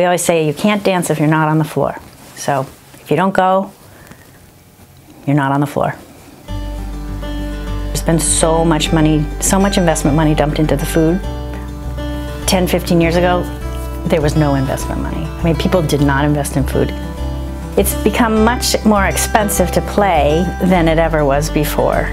we always say you can't dance if you're not on the floor. So if you don't go, you're not on the floor. There's been so much money, so much investment money dumped into the food. 10, 15 years ago, there was no investment money. I mean, people did not invest in food. It's become much more expensive to play than it ever was before.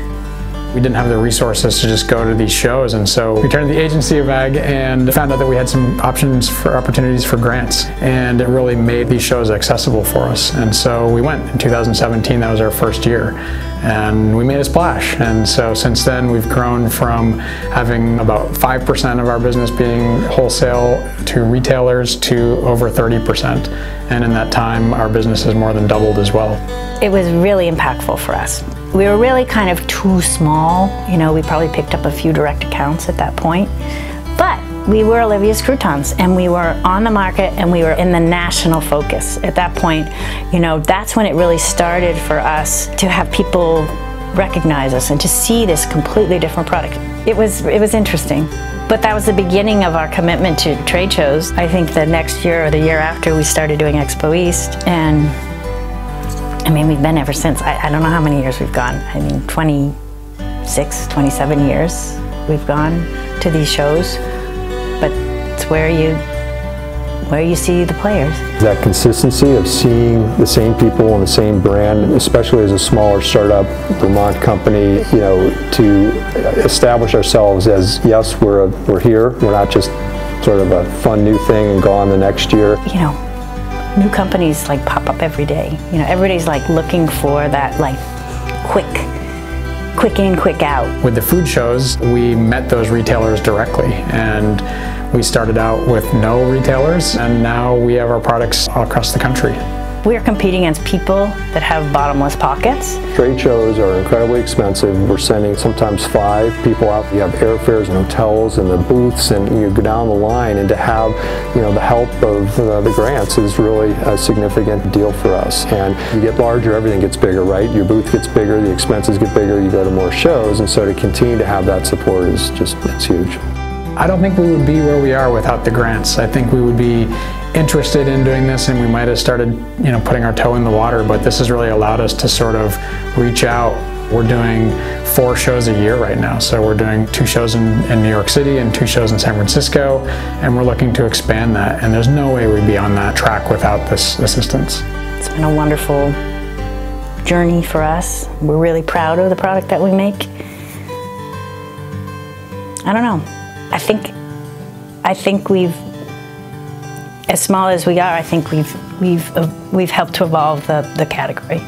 We didn't have the resources to just go to these shows, and so we turned to the agency of ag and found out that we had some options for opportunities for grants, and it really made these shows accessible for us. And so we went in 2017. That was our first year, and we made a splash. And so since then, we've grown from having about 5% of our business being wholesale to retailers to over 30%. And in that time, our business has more than doubled as well. It was really impactful for us. We were really kind of too small. You know, we probably picked up a few direct accounts at that point. But we were Olivia's Croutons and we were on the market and we were in the national focus. At that point, you know, that's when it really started for us to have people recognize us and to see this completely different product. It was, it was interesting. But that was the beginning of our commitment to trade shows. I think the next year or the year after we started doing Expo East and I mean, we've been ever since. I, I, don't know how many years we've gone. I mean, 26, 27 years we've gone to these shows. But it's where you where you see the players. That consistency of seeing the same people and the same brand, especially as a smaller startup Vermont company, you know, to establish ourselves as yes, we're a, we're here. We're not just sort of a fun new thing and gone the next year. You know, new companies like pop up every day. You know, everybody's like looking for that like quick, quick in, quick out. With the food shows, we met those retailers directly and we started out with no retailers and now we have our products all across the country. We're competing against people that have bottomless pockets. Trade shows are incredibly expensive. We're sending sometimes five people out. You have airfares and hotels and the booths and you go down the line and to have you know the help of uh, the grants is really a significant deal for us. And you get larger, everything gets bigger, right? Your booth gets bigger, the expenses get bigger, you go to more shows and so to continue to have that support is just, it's huge. I don't think we would be where we are without the grants. I think we would be interested in doing this and we might have started you know putting our toe in the water but this has really allowed us to sort of reach out. We're doing four shows a year right now. So we're doing two shows in, in new york city and two shows in san francisco and we're looking to expand that. And there's no way we'd be on that track without this assistance. It's been a wonderful journey for us. We're really proud of the product that we make. I don't know i think i think we've as small as we are, I think we've we've uh, we've helped to evolve the, the category.